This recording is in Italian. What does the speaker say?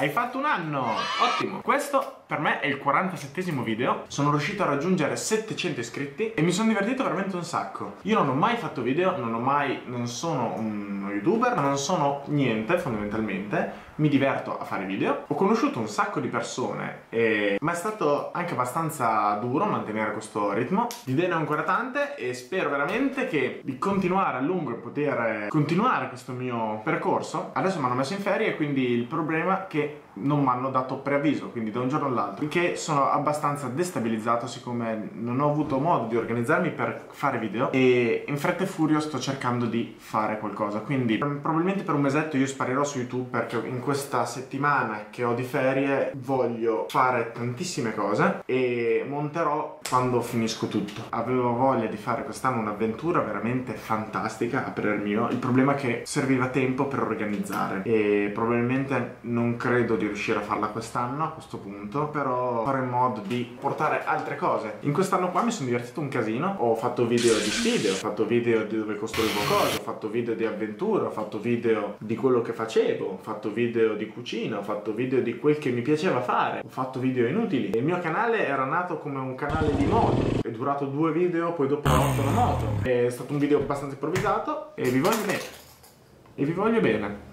hai fatto un anno! Ottimo! Questo per me è il 47 video, sono riuscito a raggiungere 700 iscritti e mi sono divertito veramente un sacco. Io non ho mai fatto video, non ho mai, non sono uno youtuber, non sono niente fondamentalmente, mi diverto a fare video. Ho conosciuto un sacco di persone, e... ma è stato anche abbastanza duro mantenere questo ritmo. Le idee ne ho ancora tante e spero veramente che di continuare a lungo e poter continuare questo mio percorso. Adesso mi hanno messo in ferie, quindi il problema è che non mi hanno dato preavviso, quindi da un giorno all'altro, che sono abbastanza destabilizzato siccome non ho avuto modo di organizzarmi per fare video e in fretta e furio sto cercando di fare qualcosa, quindi probabilmente per un mesetto io sparirò su YouTube perché in questa settimana che ho di ferie voglio fare tantissime cose e monterò quando finisco tutto. Avevo voglia di fare quest'anno un'avventura veramente fantastica a parer mio, il problema è che serviva tempo per organizzare e probabilmente non credo di riuscire a farla quest'anno a questo punto, però farò in modo di portare altre cose. In quest'anno qua mi sono divertito un casino, ho fatto video di sfide, ho fatto video di dove costruivo cose, ho fatto video di avventura, ho fatto video di quello che facevo, ho fatto video di cucina, ho fatto video di quel che mi piaceva fare, ho fatto video inutili. Il mio canale era nato come un canale di moto, è durato due video, poi dopo ho rotto la moto. È stato un video abbastanza improvvisato e vi voglio bene. E vi voglio bene.